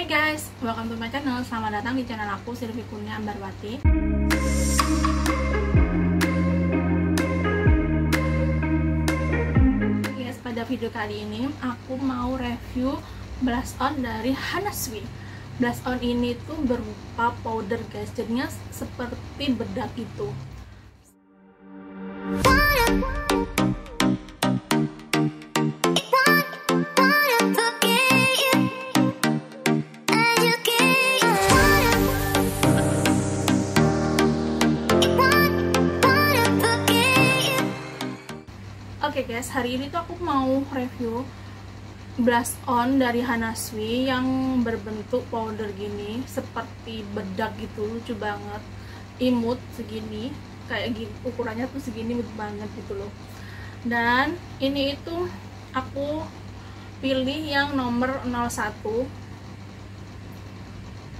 Hai guys, welcome to my channel. Selamat datang di channel aku Silvi Kurnia Ambarwati. Guys, pada video kali ini aku mau review blush on dari Hanaswi. Blush on ini tuh berupa powder guys, jadinya seperti bedak itu. Oke okay guys, hari ini tuh aku mau review blush on dari Hanaswi yang berbentuk powder gini seperti bedak gitu, lucu banget. Imut segini kayak gini, ukurannya tuh segini imut banget gitu loh. Dan ini itu aku pilih yang nomor 01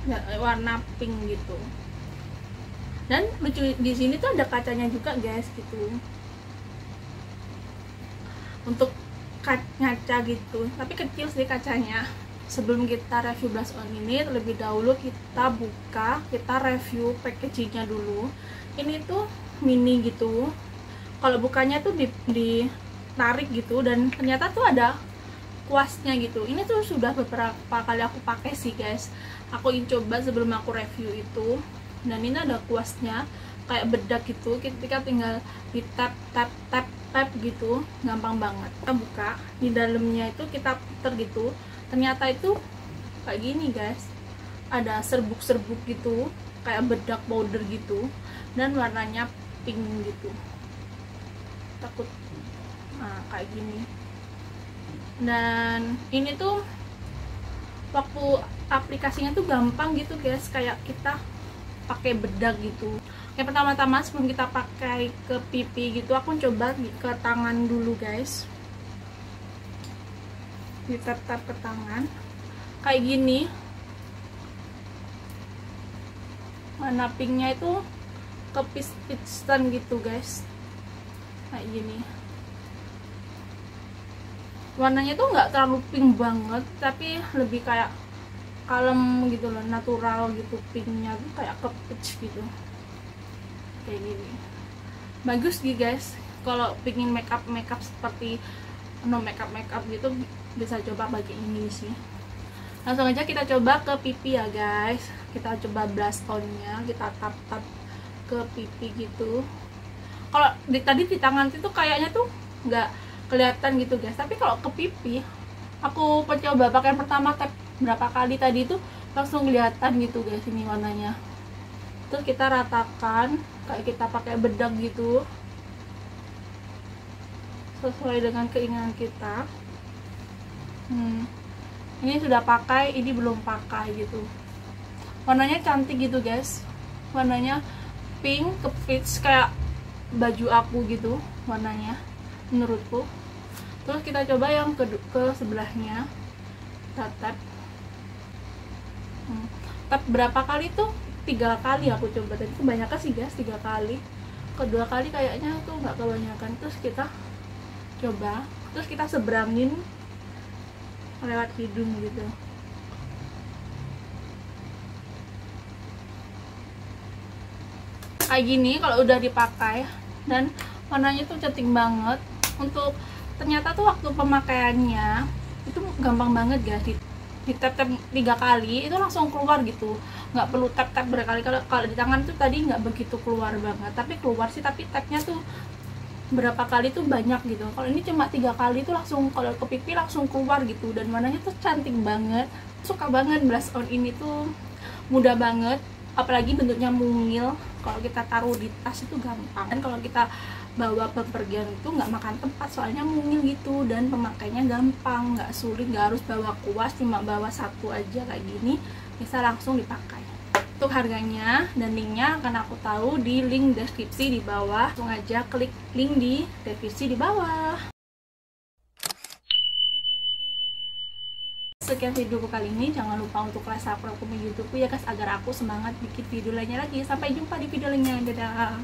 ya, warna pink gitu. Dan lucu di sini tuh ada kacanya juga guys gitu untuk ngaca gitu. Tapi kecil sih kacanya. Sebelum kita review blush on ini terlebih dahulu kita buka kita review packagingnya dulu. Ini tuh mini gitu. Kalau bukanya tuh ditarik gitu dan ternyata tuh ada kuasnya gitu. Ini tuh sudah beberapa kali aku pakai sih guys. Aku coba sebelum aku review itu dan ini ada kuasnya kayak bedak gitu. Ketika tinggal di tap tap tap tap gitu gampang banget. Kita buka di dalamnya itu kita puter gitu. Ternyata itu kayak gini guys. Ada serbuk-serbuk gitu kayak bedak powder gitu. Dan warnanya pink gitu. Takut nah kayak gini. Dan ini tuh waktu aplikasinya tuh gampang gitu guys. Kayak kita pakai bedak gitu. Yang pertama-tama sebelum kita pakai ke pipi gitu aku coba ke tangan dulu guys. Ditap-tap ke tangan. Kayak gini. Warna pinknya itu ke piston gitu guys. Kayak gini. Warnanya tuh nggak terlalu pink banget tapi lebih kayak kalem gitu loh natural gitu pinknya tuh kayak ke peach gitu. Kayak gini. Bagus sih guys. Kalau pingin makeup makeup seperti no makeup makeup gitu bisa coba pakai ini sih. Langsung aja kita coba ke pipi ya guys. Kita coba blush onnya kita tap tap ke pipi gitu. Kalau di, tadi di tangan itu kayaknya tuh nggak kelihatan gitu guys. Tapi kalau ke pipi aku mencoba pakai pertama tap berapa kali tadi itu langsung kelihatan gitu guys ini warnanya. Terus kita ratakan kayak kita pakai bedak gitu. Sesuai dengan keinginan kita. Hmm. ini sudah pakai ini belum pakai gitu. Warnanya cantik gitu guys. Warnanya pink ke peach kayak baju aku gitu warnanya menurutku. Terus kita coba yang ke, ke sebelahnya. Tatap hmm. tap berapa kali tuh? Tiga kali aku coba. Tadi kebanyakan sih guys tiga kali. Kedua kali kayaknya tuh nggak kebanyakan. Terus kita coba. Terus kita seberangin lewat hidung gitu. Kayak gini kalau udah dipakai. Dan warnanya tuh cantik banget. Untuk ternyata tuh waktu pemakaiannya itu gampang banget guys di tap tap tiga kali itu langsung keluar gitu. Nggak perlu tap tap berkali kali kalau di tangan tuh tadi nggak begitu keluar banget. Tapi keluar sih tapi tapnya tuh berapa kali tuh banyak gitu. Kalau ini cuma tiga kali tuh langsung kalau ke pipi langsung keluar gitu. Dan warnanya tuh cantik banget. Suka banget blush on ini tuh. Mudah banget. Apalagi bentuknya mungil kalau kita taruh di tas itu gampang. Dan kalau kita bawa bepergian itu nggak makan tempat soalnya mungil gitu. Dan pemakainya gampang nggak sulit nggak harus bawa kuas cuma bawa satu aja kayak gini bisa langsung dipakai. Untuk harganya dan linknya akan aku tahu di link deskripsi di bawah. Langsung aja klik link di deskripsi di bawah sekian videoku kali ini. Jangan lupa untuk like subscribe komen youtubeku ya guys agar aku semangat bikin video lainnya lagi. Sampai jumpa di video lainnya dadah